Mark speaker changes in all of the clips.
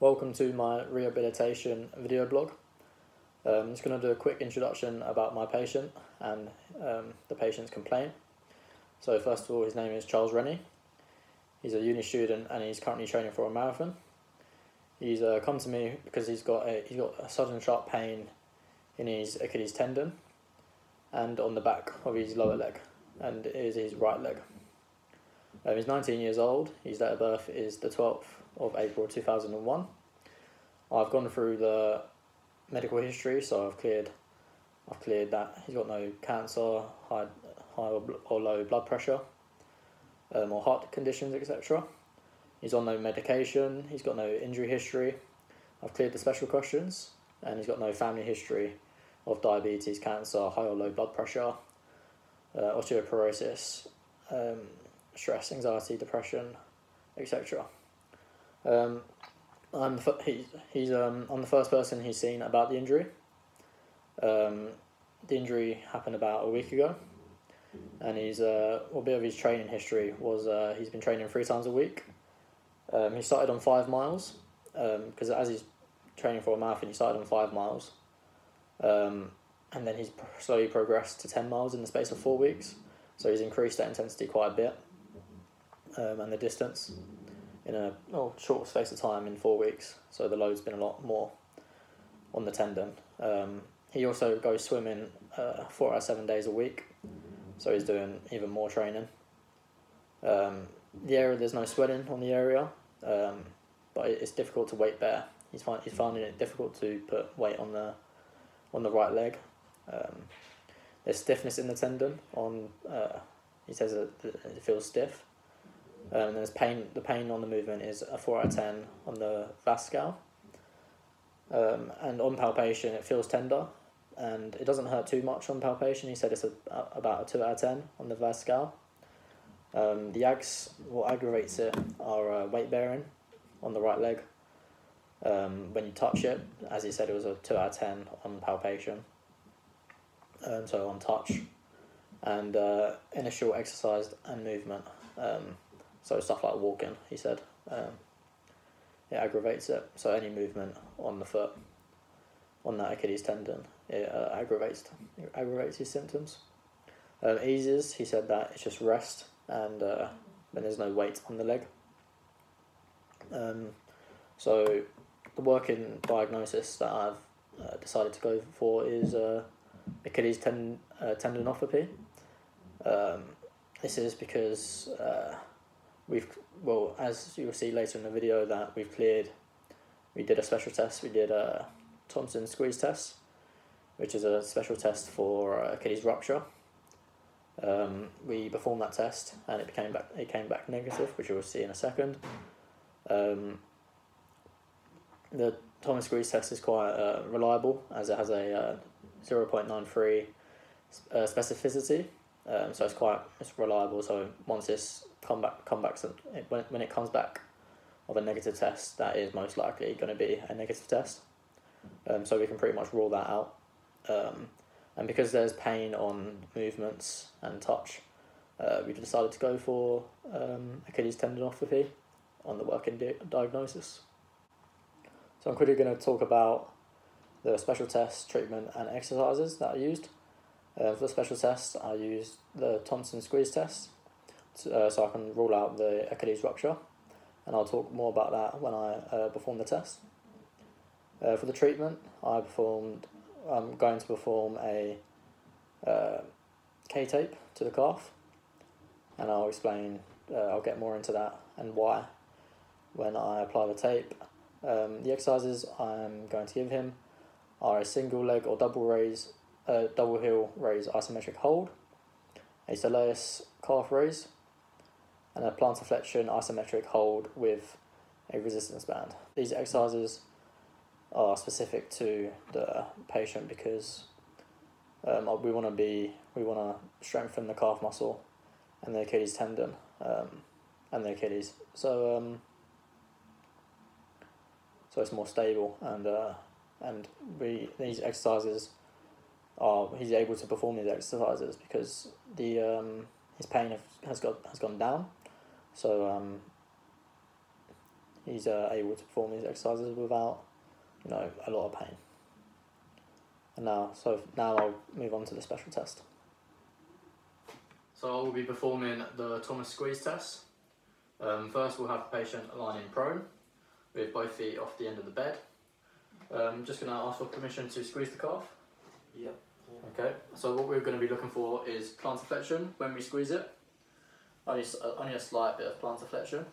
Speaker 1: Welcome to my rehabilitation video blog. Um, I'm just going to do a quick introduction about my patient and um, the patient's complaint. So first of all, his name is Charles Rennie. He's a uni student and he's currently training for a marathon. He's uh, come to me because he's got a he's got a sudden sharp pain in his Achilles tendon and on the back of his lower leg and it is his right leg. Um, he's 19 years old. His date of birth is the 12th of April 2001. I've gone through the medical history, so I've cleared I've cleared that he's got no cancer, high, high or low blood pressure, um, or heart conditions, etc. He's on no medication. He's got no injury history. I've cleared the special questions, and he's got no family history of diabetes, cancer, high or low blood pressure, uh, osteoporosis, um, stress, anxiety, depression, etc. Um, I'm the, he, he's um, I'm the first person he's seen about the injury. Um, the injury happened about a week ago, and he's uh, a bit of his training history was uh, he's been training three times a week. Um, he started on five miles because um, as he's training for a marathon, he started on five miles, um, and then he's slowly progressed to ten miles in the space of four weeks. So he's increased that intensity quite a bit, um, and the distance in a short space of time in four weeks. So the load's been a lot more on the tendon. Um, he also goes swimming uh, four out of seven days a week, so he's doing even more training. Um, the area there's no swelling on the area, um, but it's difficult to weight bear. He's find, he's finding it difficult to put weight on the on the right leg. Um, there's stiffness in the tendon. On uh, he says it feels stiff. Um, there's pain. The pain on the movement is a four out of ten on the VAS scale. Um, and on palpation, it feels tender, and it doesn't hurt too much on palpation. He said it's a, about a two out of ten on the VAS scale. Um, the ags, what aggravates it, are uh, weight bearing on the right leg. Um, when you touch it, as he said, it was a two out of ten on palpation. Um, so on touch, and uh, initial exercise and movement. Um, so stuff like walking, he said, um, it aggravates it. So any movement on the foot, on that Achilles tendon, it uh, aggravates it aggravates his symptoms. Um, eases, he said that it's just rest and uh, when there's no weight on the leg. Um, so the working diagnosis that I've uh, decided to go for is uh, Achilles ten, uh, tendinopathy. Um, this is because uh, we've well as you'll see later in the video that we've cleared we did a special test. We did a Thompson squeeze test which is a special test for Achilles rupture. Um, we performed that test and it became back it came back negative which you'll see in a second. Um, the Thompson squeeze test is quite uh, reliable as it has a uh, 0.93 uh, specificity. Um, so it's quite it's reliable. So once it's come back come back when, when it comes back of a negative test that is most likely going to be a negative test. Um, so we can pretty much rule that out. Um, and because there's pain on movements and touch uh, we decided to go for um, Achilles tendinopathy on the working di- diagnosis. So I'm quickly going to talk about the special test treatment and exercises that I used. Uh, for the special test I used the Thompson squeeze test uh, so I can rule out the Achilles rupture, and I'll talk more about that when I uh, perform the test. Uh, for the treatment, I performed. I'm going to perform a uh, K tape to the calf, and I'll explain. Uh, I'll get more into that and why when I apply the tape. Um, the exercises I'm going to give him are a single leg or double raise, uh, double heel raise isometric hold, a soleus calf raise, and a plantar flexion isometric hold with a resistance band. These exercises are specific to the patient because um, we want to be we want to strengthen the calf muscle and the Achilles tendon um, and the Achilles. So um, so it's more stable and uh, and we these exercises are he's able to perform these exercises because the um, his pain has got has gone down so um, he's uh, able to perform these exercises without, you know, a lot of pain. And now, so now I'll move on to the special test. So I will be performing the Thomas squeeze test. Um, first we'll have the patient lying prone with both feet off the end of the bed. I'm um, just going to ask for permission to squeeze the calf.
Speaker 2: Yep.
Speaker 1: Okay, so what we're going to be looking for is plantar flexion when we squeeze it. Only, uh, only a slight bit of plantar flexion.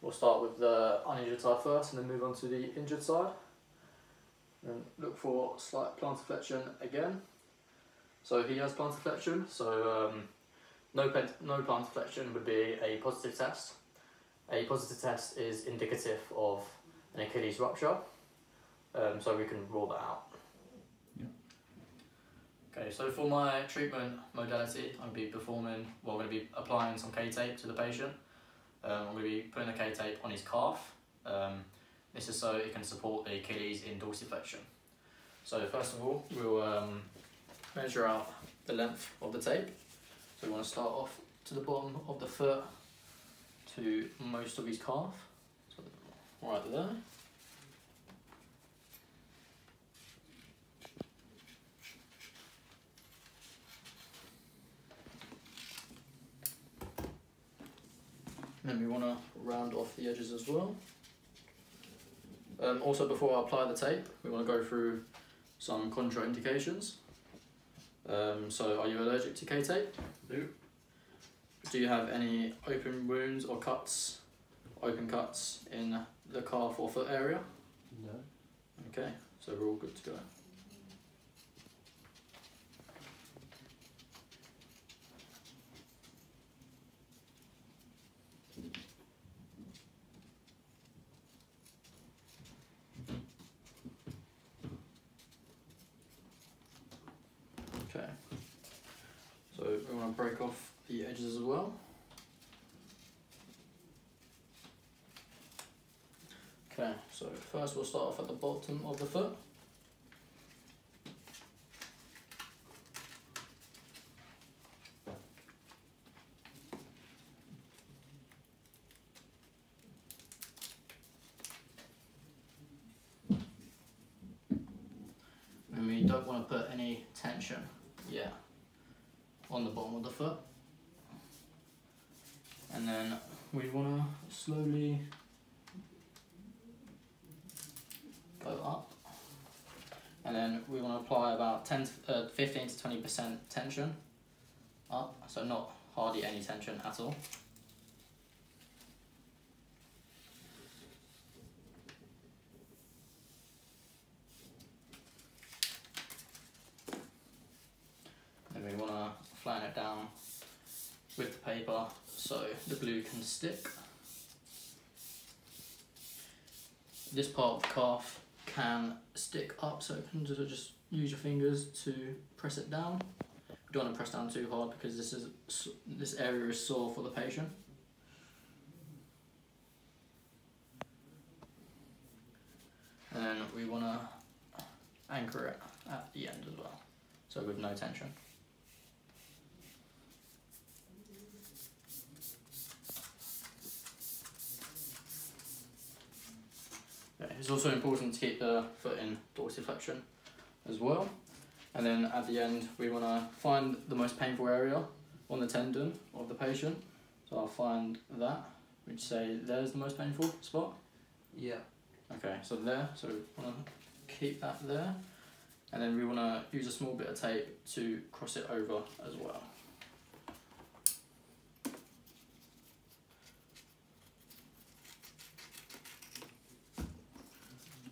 Speaker 1: We'll start with the uninjured side first and then move on to the injured side. And look for slight plantar flexion again. So he has plantar flexion, so um, no, no plantar flexion would be a positive test. A positive test is indicative of an Achilles rupture, um, so we can rule that out. Okay, so for my treatment modality, I'm going to be performing, well, I'm going to be applying some K-tape to the patient. Um, I'm going to be putting the K-tape on his calf. Um, this is so it can support the Achilles in dorsiflexion. So first of all, we'll um, measure out the length of the tape. So we want to start off to the bottom of the foot to most of his calf. So right there. Then we want to round off the edges as well. Um, also before I apply the tape, we want to go through some contraindications. Um, so are you allergic to K-tape?
Speaker 2: No.
Speaker 1: Do you have any open wounds or cuts, open cuts in the calf or foot area?
Speaker 2: No.
Speaker 1: Okay, so we're all good to go. Okay. So we want to break off the edges as well. Okay, so first we'll start off at the bottom of the foot. And we don't want to put any tension yet on the bottom of the foot. And then we want to slowly go up. And then we want to apply about 10 to, uh, 15 to 20% tension up, so not hardly any tension at all. Then we want to flatten it down with the paper so the glue can stick. This part of the calf can stick up so it can just, use your fingers to press it down. You don't want to press down too hard because this is this area is sore for the patient. And we want to anchor it at the end as well, so with no tension. Uh, it's also important to keep the foot in dorsiflexion as well. And then at the end, we want to find the most painful area on the tendon of the patient. So I'll find that, which say there's the most painful spot.
Speaker 2: Yeah.
Speaker 1: Okay, so there, so we want to keep that there. And then we want to use a small bit of tape to cross it over as well.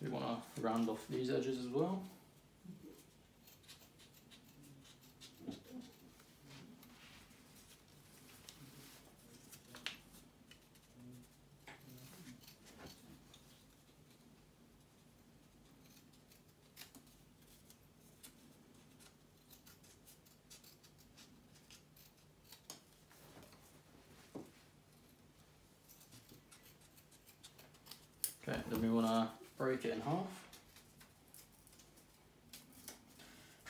Speaker 1: We want to round off these edges as well.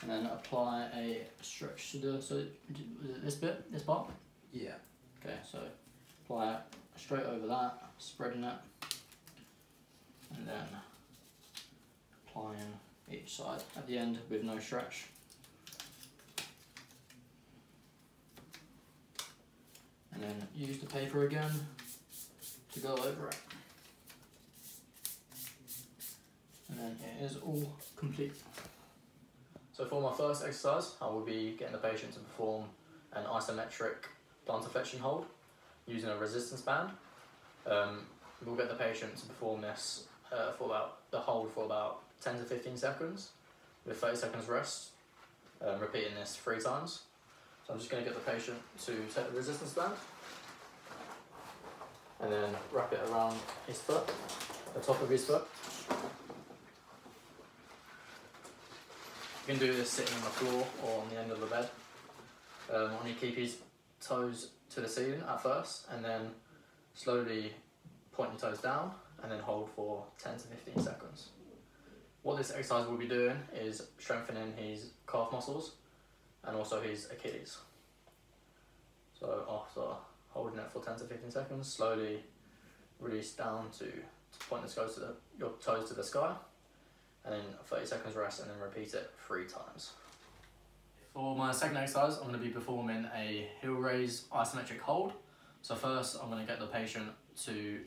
Speaker 1: and then apply a stretch to the, so this bit, this part?
Speaker 2: Yeah.
Speaker 1: Okay, so apply it straight over that, spreading it, and then applying each side at the end with no stretch. And then use the paper again to go over it. And then it is all complete. So for my first exercise, I will be getting the patient to perform an isometric plantar flexion hold using a resistance band. Um, we'll get the patient to perform this uh, for about the hold for about 10 to 15 seconds with 30 seconds rest, um, repeating this three times. So I'm just going to get the patient to take the resistance band and then wrap it around his foot, the top of his foot. You can do this sitting on the floor or on the end of the bed. Um, only keep his toes to the ceiling at first and then slowly point your toes down and then hold for 10 to 15 seconds. What this exercise will be doing is strengthening his calf muscles and also his Achilles. So after holding it for 10 to 15 seconds, slowly release down to, to point to the, your toes to the sky and then 30 seconds rest and then repeat it three times. For my second exercise, I'm going to be performing a heel raise isometric hold. So first, I'm going to get the patient to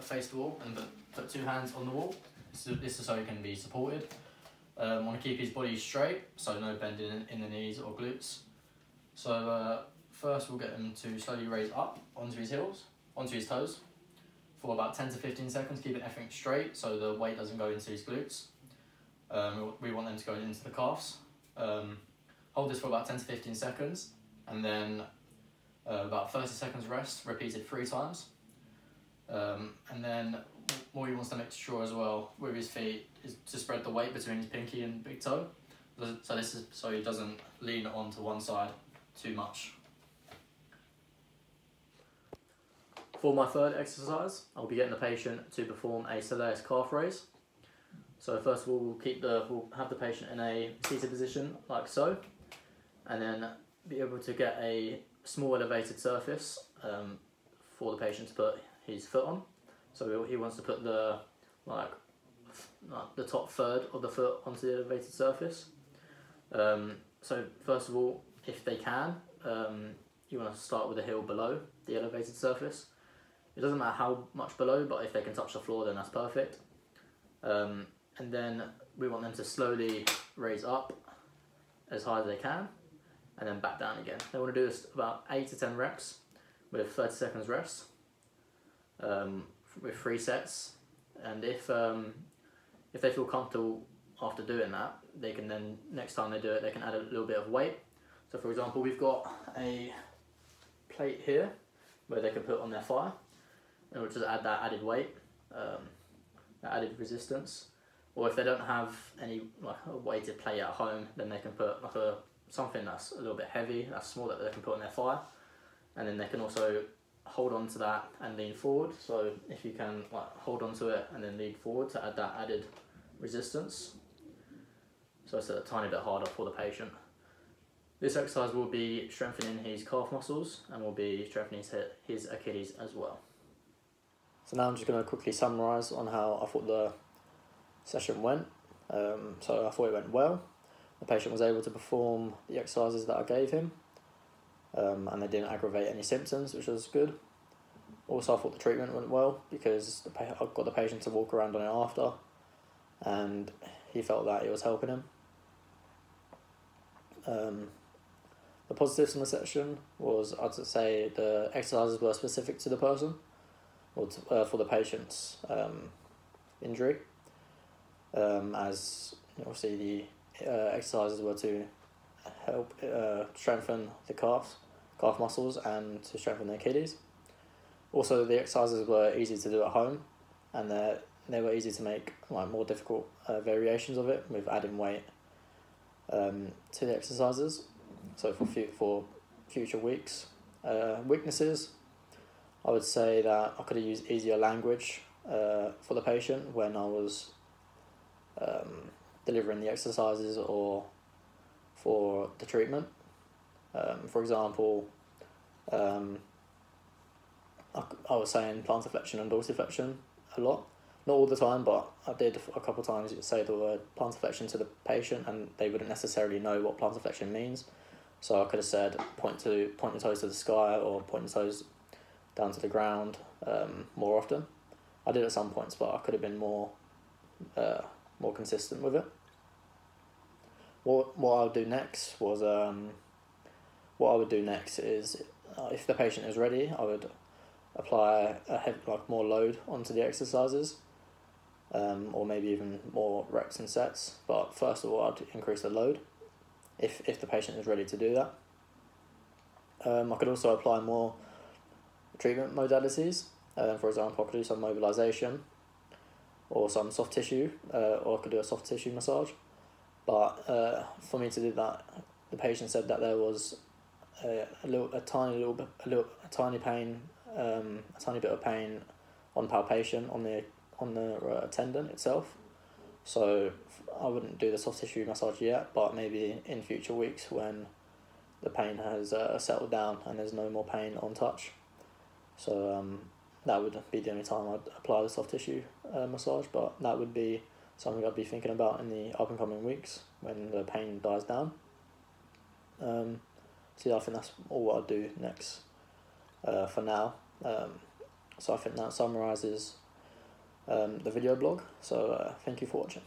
Speaker 1: face the wall and put two hands on the wall. This is so he can be supported. Um, I want to keep his body straight, so no bending in the knees or glutes. So uh, first, we'll get him to slowly raise up onto his heels, onto his toes, for about 10 to 15 seconds, keeping everything straight so the weight doesn't go into his glutes. Um, we want them to go into the calves. Um, hold this for about 10 to 15 seconds and then uh, about 30 seconds rest, repeated three times. Um, and then what he wants to make sure as well with his feet is to spread the weight between his pinky and big toe. So this is so he doesn't lean onto one side too much. For my third exercise, I'll be getting the patient to perform a soleus calf raise. So first of all, we'll keep the we'll have the patient in a seated position like so, and then be able to get a small elevated surface um, for the patient to put his foot on. So he wants to put the like, like the top third of the foot onto the elevated surface. Um, so first of all, if they can, um, you want to start with the heel below the elevated surface. It doesn't matter how much below, but if they can touch the floor, then that's perfect. Um, and then we want them to slowly raise up as high as they can and then back down again. They want to do this about 8 to 10 reps with 30 seconds rest um, with three sets. And if um, if they feel comfortable after doing that they can then next time they do it they can add a little bit of weight. So for example we've got a plate here where they can put on their fire and we'll just add that added weight um, that added resistance or if they don't have any like a weighted plate at home then they can put like a something that's a little bit heavy that's small that they can put on their fire and then they can also hold on to that and lean forward. So if you can like hold on to it and then lean forward to add that added resistance. So it's a tiny bit harder for the patient. This exercise will be strengthening his calf muscles and will be strengthening his, his Achilles as well. So now I'm just going to quickly summarise on how I thought the session went. Um, so I thought it went well. The patient was able to perform the exercises that I gave him um, and they didn't aggravate any symptoms, which was good. Also, I thought the treatment went well because the I got the patient to walk around on it after, and he felt that it was helping him. Um, the positives in the session was I'd say the exercises were specific to the person, or to, uh, for the patient's um, injury. Um, as obviously the uh, exercises were to help uh, strengthen the calves, calf muscles and to strengthen the Achilles. Also, the exercises were easy to do at home, and they they were easy to make like more difficult uh, variations of it with adding weight um, to the exercises. So for fu- for future weeks, uh, weaknesses, I would say that I could have used easier language uh, for the patient when I was um, delivering the exercises or for the treatment. Um, for example, um, I, I was saying plantar flexion and dorsiflexion a lot, not all the time, but I did a couple of times say the word plantarflexion to the patient, and they wouldn't necessarily know what plantarflexion means. So I could have said point to point your toes to the sky or point your toes down to the ground um, more often. I did at some points, but I could have been more uh, more consistent with it. What what I'll do next was um, what I would do next is uh, if the patient is ready, I would apply a heavy, like more load onto the exercises, um, or maybe even more reps and sets. But first of all, I'd increase the load, if if the patient is ready to do that. Um, I could also apply more treatment modalities. Uh, for example, I could do some mobilization, or some soft tissue, uh, or I could do a soft tissue massage. But uh, for me to do that, the patient said that there was a, a little, a tiny little, bit, a little, a tiny pain, um, a tiny bit of pain on palpation on the on the uh, tendon itself. So I wouldn't do the soft tissue massage yet, but maybe in future weeks when the pain has uh, settled down and there's no more pain on touch. So um, that would be the only time I'd apply the soft tissue uh, massage, but that would be something I'd be thinking about in the up and coming weeks when the pain dies down. Um, so yeah, I think that's all I'll do next uh, for now. Um, so I think that summarises um, the video blog. So uh, thank you for watching.